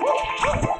Woo!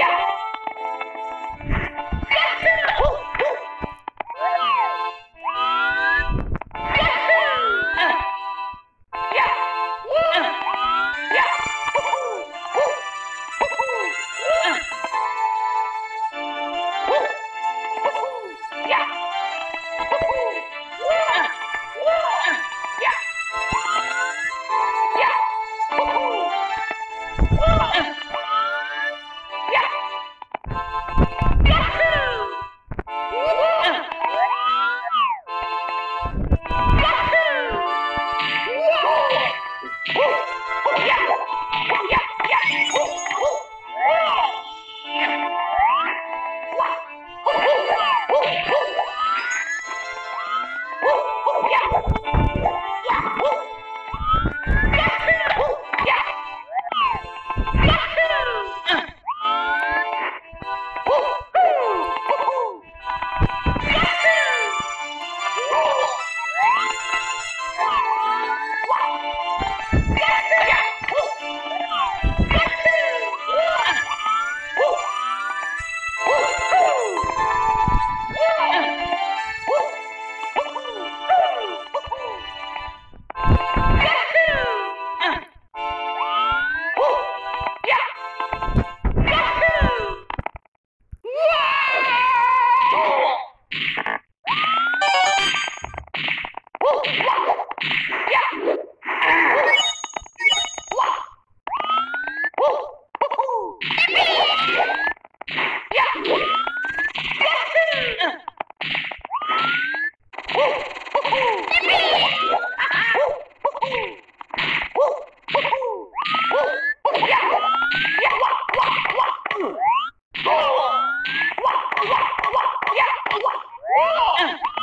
gracias. Oh!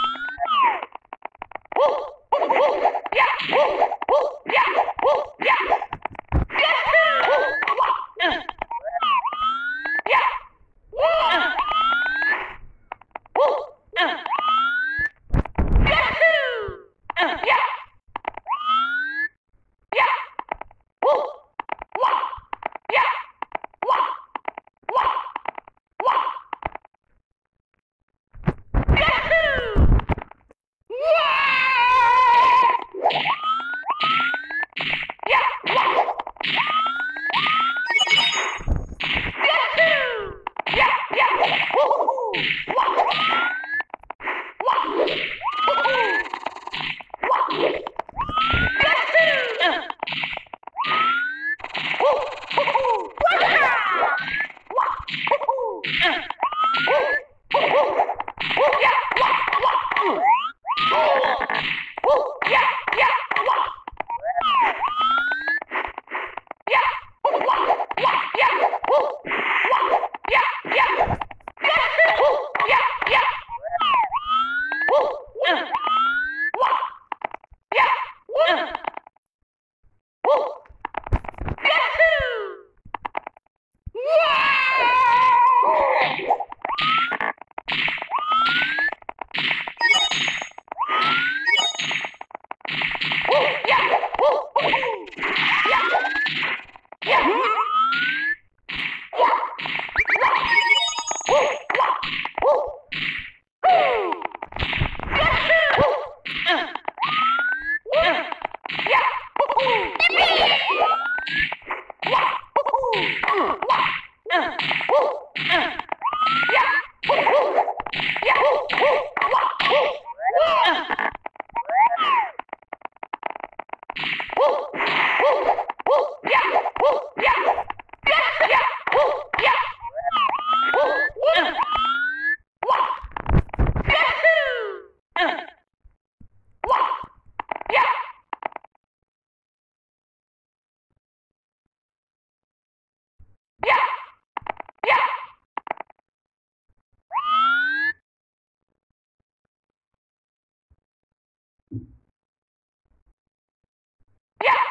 Here